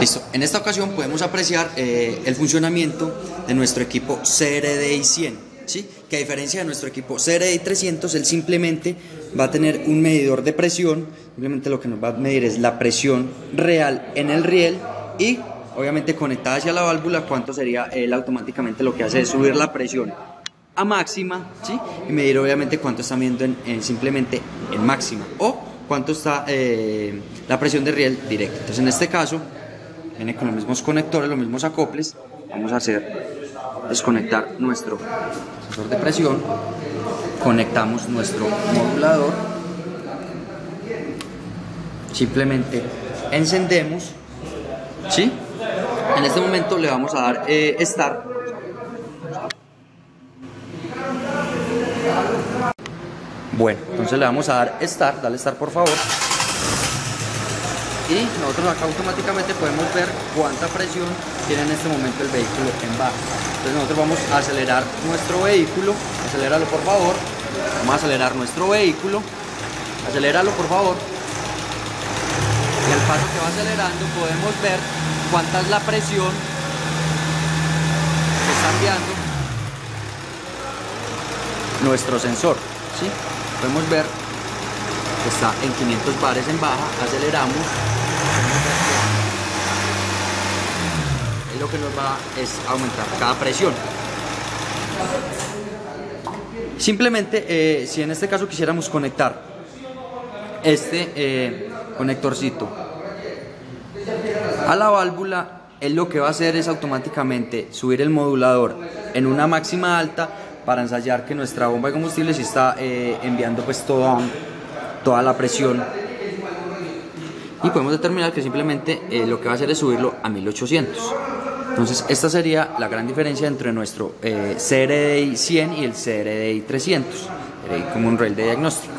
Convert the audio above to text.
Listo, en esta ocasión podemos apreciar eh, el funcionamiento de nuestro equipo CRDI 100, ¿sí? que a diferencia de nuestro equipo CRDI 300, él simplemente va a tener un medidor de presión, simplemente lo que nos va a medir es la presión real en el riel y obviamente conectada hacia la válvula, cuánto sería él automáticamente lo que hace es subir la presión a máxima, ¿sí? Y medir obviamente cuánto está viendo en, en simplemente en máxima. O cuánto está eh, la presión de riel directa. Entonces en este caso viene con los mismos conectores, los mismos acoples. Vamos a hacer desconectar nuestro sensor de presión, conectamos nuestro modulador, simplemente encendemos, ¿sí? En este momento le vamos a dar eh. Bueno, entonces le vamos a dar start, dale start por favor y nosotros acá automáticamente podemos ver cuánta presión tiene en este momento el vehículo en baja. Entonces nosotros vamos a acelerar nuestro vehículo, aceléralo por favor, vamos a acelerar nuestro vehículo, aceléralo por favor. Y al paso que va acelerando podemos ver cuánta es la presión que está enviando nuestro sensor. ¿sí? Podemos ver que está en 500 bares en baja, aceleramos lo que nos va es aumentar cada presión. Simplemente, eh, si en este caso quisiéramos conectar este eh, conectorcito a la válvula, él lo que va a hacer es automáticamente subir el modulador en una máxima alta para ensayar que nuestra bomba de combustible sí está eh, enviando pues toda, toda la presión. Y podemos determinar que simplemente eh, lo que va a hacer es subirlo a 1800 entonces esta sería la gran diferencia entre nuestro eh, CRDI 100 y el CRDI 300 CRDI como un rail de diagnóstico.